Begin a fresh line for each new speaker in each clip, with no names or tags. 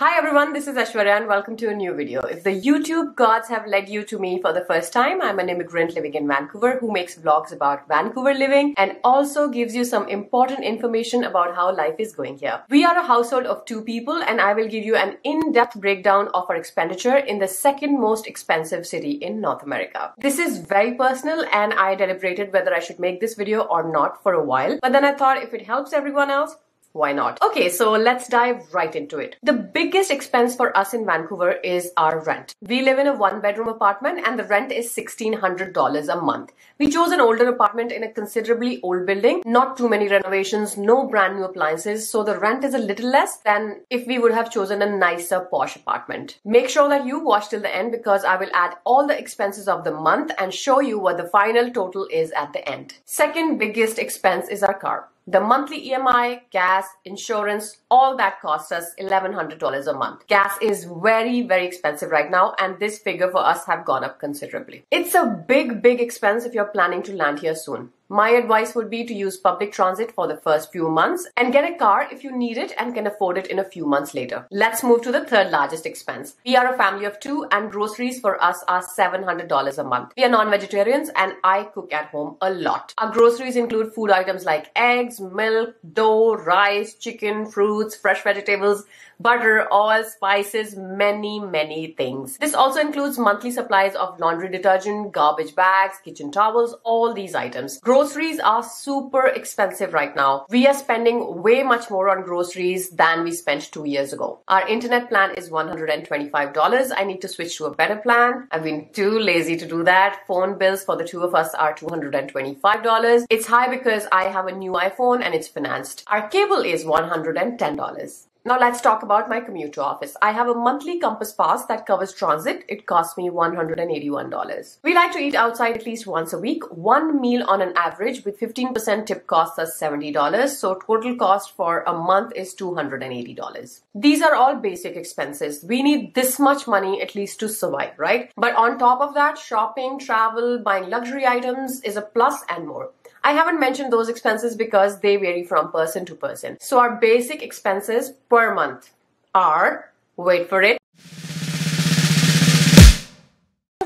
Hi everyone, this is Aishwarya and welcome to a new video. If the YouTube gods have led you to me for the first time, I'm an immigrant living in Vancouver who makes vlogs about Vancouver living and also gives you some important information about how life is going here. We are a household of two people and I will give you an in-depth breakdown of our expenditure in the second most expensive city in North America. This is very personal and I deliberated whether I should make this video or not for a while, but then I thought if it helps everyone else, why not? Okay, so let's dive right into it. The biggest expense for us in Vancouver is our rent. We live in a one bedroom apartment and the rent is $1,600 a month. We chose an older apartment in a considerably old building, not too many renovations, no brand new appliances, so the rent is a little less than if we would have chosen a nicer posh apartment. Make sure that you watch till the end because I will add all the expenses of the month and show you what the final total is at the end. Second biggest expense is our car. The monthly EMI, gas, insurance, all that costs us $1,100 a month. Gas is very, very expensive right now and this figure for us have gone up considerably. It's a big, big expense if you're planning to land here soon. My advice would be to use public transit for the first few months and get a car if you need it and can afford it in a few months later. Let's move to the third largest expense. We are a family of two and groceries for us are $700 a month. We are non-vegetarians and I cook at home a lot. Our groceries include food items like eggs, milk, dough, rice, chicken, fruits, fresh vegetables, butter, oil, spices, many, many things. This also includes monthly supplies of laundry detergent, garbage bags, kitchen towels, all these items. Groceries are super expensive right now. We are spending way much more on groceries than we spent two years ago. Our internet plan is $125. I need to switch to a better plan. I've been too lazy to do that. Phone bills for the two of us are $225. It's high because I have a new iPhone and it's financed. Our cable is $110. Now let's talk about my commute to office. I have a monthly Compass Pass that covers transit. It costs me $181. We like to eat outside at least once a week. One meal on an average with 15% tip costs us $70. So total cost for a month is $280. These are all basic expenses. We need this much money at least to survive, right? But on top of that, shopping, travel, buying luxury items is a plus and more. I haven't mentioned those expenses because they vary from person to person. So our basic expenses per month are, wait for it,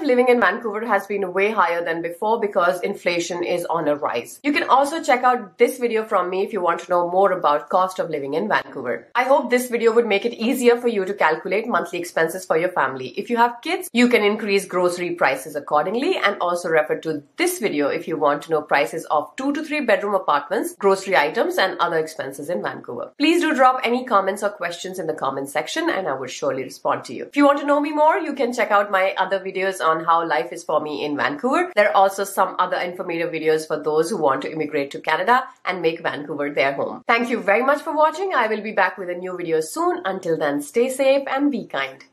living in Vancouver has been way higher than before because inflation is on a rise. You can also check out this video from me if you want to know more about cost of living in Vancouver. I hope this video would make it easier for you to calculate monthly expenses for your family. If you have kids, you can increase grocery prices accordingly and also refer to this video if you want to know prices of two to three bedroom apartments, grocery items and other expenses in Vancouver. Please do drop any comments or questions in the comment section and I will surely respond to you. If you want to know me more, you can check out my other videos on on how life is for me in Vancouver. There are also some other informative videos for those who want to immigrate to Canada and make Vancouver their home. Thank you very much for watching. I will be back with a new video soon. Until then, stay safe and be kind.